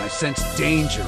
I sense danger.